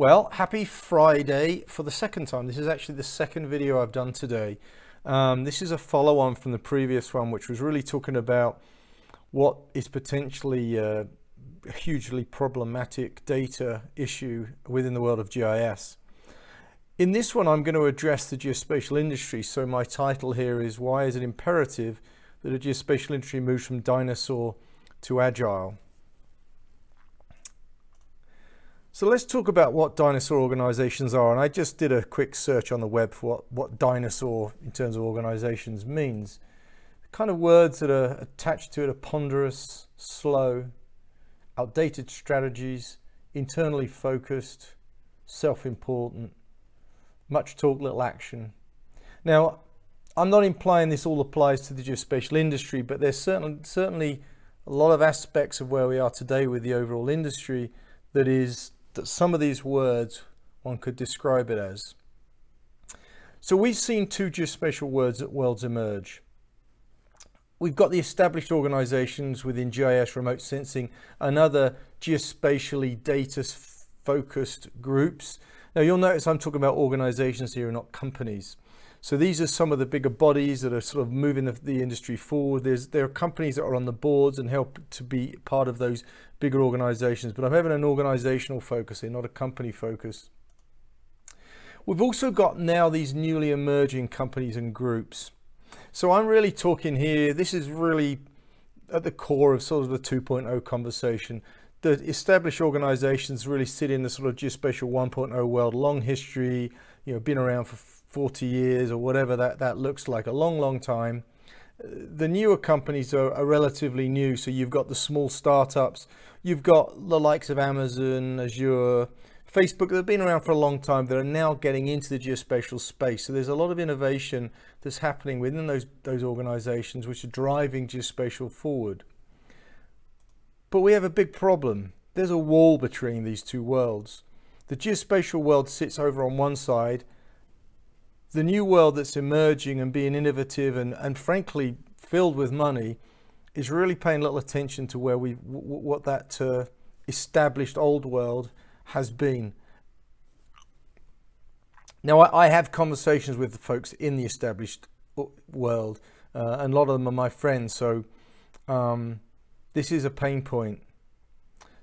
Well, happy Friday for the second time. This is actually the second video I've done today. Um, this is a follow on from the previous one, which was really talking about what is potentially uh, a hugely problematic data issue within the world of GIS. In this one, I'm going to address the geospatial industry. So my title here is Why is it imperative that a geospatial industry moves from dinosaur to agile? So let's talk about what dinosaur organizations are. And I just did a quick search on the web for what, what dinosaur in terms of organizations means. The kind of words that are attached to it are ponderous, slow, outdated strategies, internally focused, self-important, much talk, little action. Now, I'm not implying this all applies to the geospatial industry, but there's certainly, certainly a lot of aspects of where we are today with the overall industry that is that some of these words one could describe it as. So we've seen two geospatial words that worlds emerge. We've got the established organizations within GIS remote sensing and other geospatially data focused groups. Now you'll notice I'm talking about organizations here, and not companies. So these are some of the bigger bodies that are sort of moving the, the, industry forward. There's, there are companies that are on the boards and help to be part of those bigger organizations, but I'm having an organizational focus here, not a company focus. We've also got now these newly emerging companies and groups. So I'm really talking here, this is really at the core of sort of the 2.0 conversation. The established organizations really sit in the sort of geospatial 1.0 world, long history, you know, been around for 40 years or whatever that, that looks like, a long, long time. The newer companies are, are relatively new. So you've got the small startups, you've got the likes of Amazon, Azure, Facebook that have been around for a long time that are now getting into the geospatial space. So there's a lot of innovation that's happening within those, those organizations which are driving geospatial forward. But we have a big problem. There's a wall between these two worlds. The geospatial world sits over on one side the new world that's emerging and being innovative and, and frankly filled with money is really paying little attention to where we what that uh, established old world has been. Now I, I, have conversations with the folks in the established world, uh, and a lot of them are my friends. So um, this is a pain point.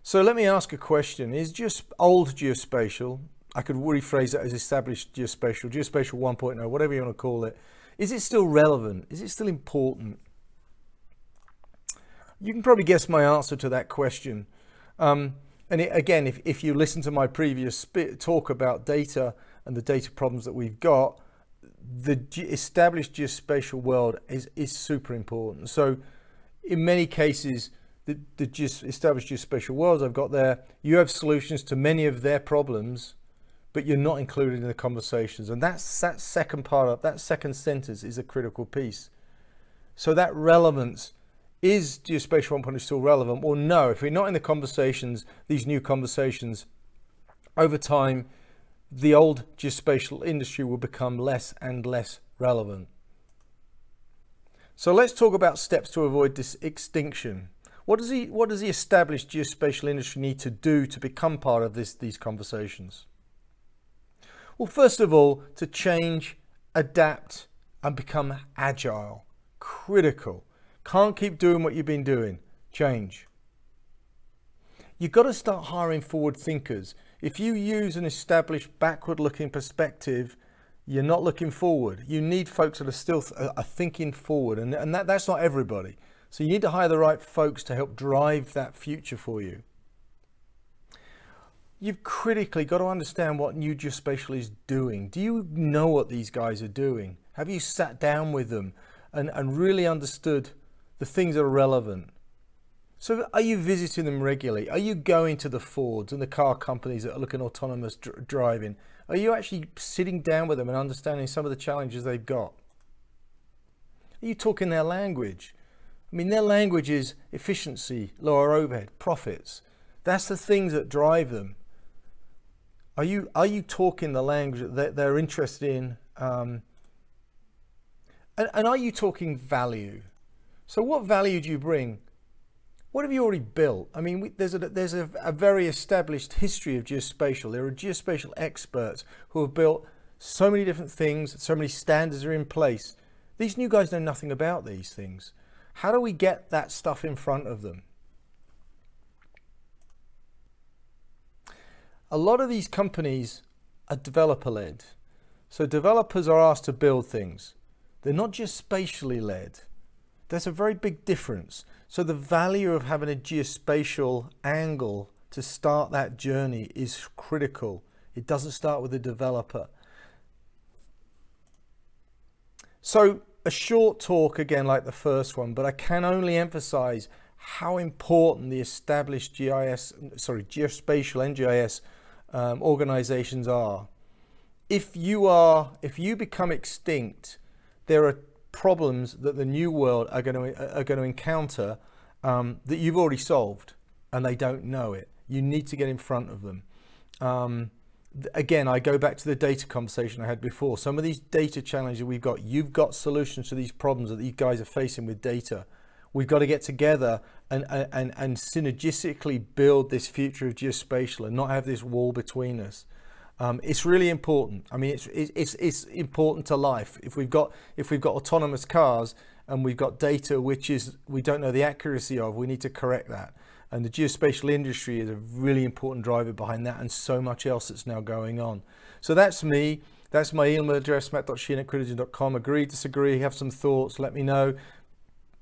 So let me ask a question: Is just old geospatial I could rephrase that as established geospatial, geospatial 1.0, whatever you want to call it. Is it still relevant? Is it still important? You can probably guess my answer to that question. Um, and it, again, if, if you listen to my previous talk about data and the data problems that we've got, the established geospatial world is, is super important. So in many cases, the, the established geospatial worlds I've got there, you have solutions to many of their problems but you're not included in the conversations. And that's that second part of that second sentence is a critical piece. So that relevance is geospatial 1.0 still relevant? Well, no. If we're not in the conversations, these new conversations, over time, the old geospatial industry will become less and less relevant. So let's talk about steps to avoid this extinction. What does, the, what does the established geospatial industry need to do to become part of this, these conversations? Well, first of all, to change, adapt, and become agile. Critical. Can't keep doing what you've been doing. Change. You've got to start hiring forward thinkers. If you use an established backward looking perspective, you're not looking forward. You need folks that are still th are thinking forward, and, and that, that's not everybody. So you need to hire the right folks to help drive that future for you you've critically got to understand what New Geospatial is doing. Do you know what these guys are doing? Have you sat down with them and, and really understood the things that are relevant? So are you visiting them regularly? Are you going to the Fords and the car companies that are looking autonomous dr driving? Are you actually sitting down with them and understanding some of the challenges they've got? Are you talking their language? I mean, their language is efficiency, lower overhead, profits. That's the things that drive them. Are you are you talking the language that they're interested in? Um, and, and are you talking value? So what value do you bring? what have you already built? I mean, we, there's, a, there's a, a very established history of geospatial. There are geospatial experts who have built so many different things, so many standards are in place. These new guys know nothing about these things. How do we get that stuff in front of them? A lot of these companies are developer led. So developers are asked to build things. They're not just spatially led. There's a very big difference. So the value of having a geospatial angle to start that journey is critical. It doesn't start with the developer. So a short talk again like the first one, but I can only emphasize how important the established GIS, sorry, geospatial and GIS um, organizations are. If you are, if you become extinct, there are problems that the new world are going to, are going to encounter um, that you've already solved and they don't know it. You need to get in front of them. Um, again, I go back to the data conversation I had before. Some of these data challenges we've got, you've got solutions to these problems that these guys are facing with data. We've got to get together and, and, and synergistically build this future of geospatial and not have this wall between us. Um, it's really important. I mean, it's, it's, it's important to life. If we've got if we've got autonomous cars and we've got data which is we don't know the accuracy of, we need to correct that. And the geospatial industry is a really important driver behind that, and so much else that's now going on. So that's me. That's my email address, matt.sheehan at. Agree, disagree, have some thoughts, let me know.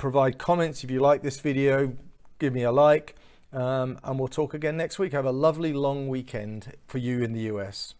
Provide comments if you like this video, give me a like. Um, and we'll talk again next week. Have a lovely long weekend for you in the US.